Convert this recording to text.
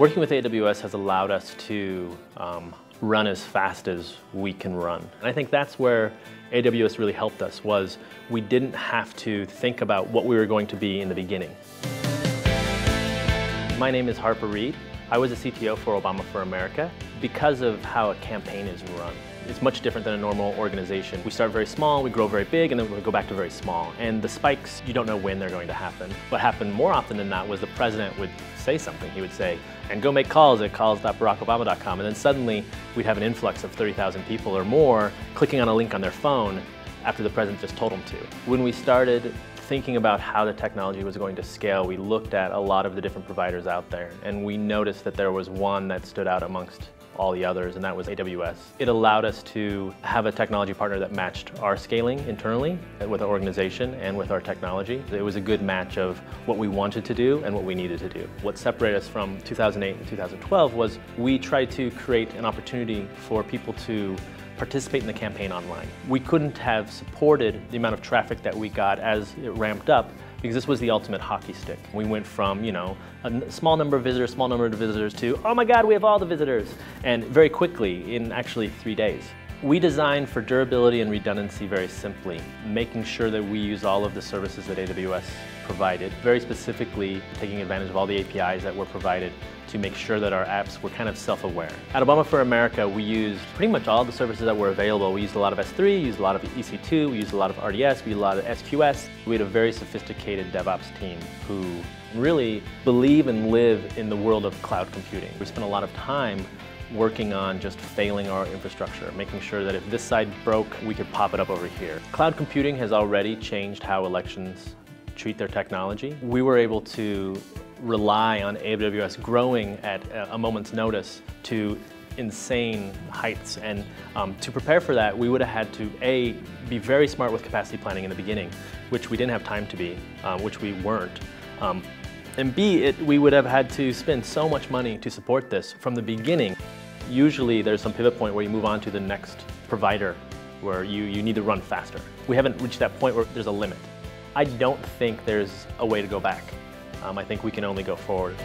Working with AWS has allowed us to um, run as fast as we can run. And I think that's where AWS really helped us was we didn't have to think about what we were going to be in the beginning. My name is Harper Reed. I was a CTO for Obama for America because of how a campaign is run. It's much different than a normal organization. We start very small, we grow very big, and then we go back to very small. And the spikes, you don't know when they're going to happen. What happened more often than not was the president would say something. He would say, and go make calls at calls.barackobama.com. And then suddenly we'd have an influx of 30,000 people or more clicking on a link on their phone after the president just told them to. When we started thinking about how the technology was going to scale, we looked at a lot of the different providers out there, and we noticed that there was one that stood out amongst all the others, and that was AWS. It allowed us to have a technology partner that matched our scaling internally with our organization and with our technology. It was a good match of what we wanted to do and what we needed to do. What separated us from 2008 and 2012 was we tried to create an opportunity for people to participate in the campaign online. We couldn't have supported the amount of traffic that we got as it ramped up because this was the ultimate hockey stick. We went from, you know, a small number of visitors, small number of visitors to, oh my God, we have all the visitors. And very quickly, in actually three days. We designed for durability and redundancy very simply, making sure that we use all of the services that AWS provided, very specifically taking advantage of all the APIs that were provided to make sure that our apps were kind of self-aware. At Obama for America, we used pretty much all the services that were available. We used a lot of S3, we used a lot of EC2, we used a lot of RDS, we used a lot of SQS. We had a very sophisticated DevOps team who really believe and live in the world of cloud computing. We spent a lot of time working on just failing our infrastructure, making sure that if this side broke, we could pop it up over here. Cloud computing has already changed how elections treat their technology. We were able to rely on AWS growing at a moment's notice to insane heights. And um, to prepare for that, we would have had to, A, be very smart with capacity planning in the beginning, which we didn't have time to be, um, which we weren't. Um, and B, it, we would have had to spend so much money to support this from the beginning. Usually there's some pivot point where you move on to the next provider where you, you need to run faster. We haven't reached that point where there's a limit. I don't think there's a way to go back. Um, I think we can only go forward.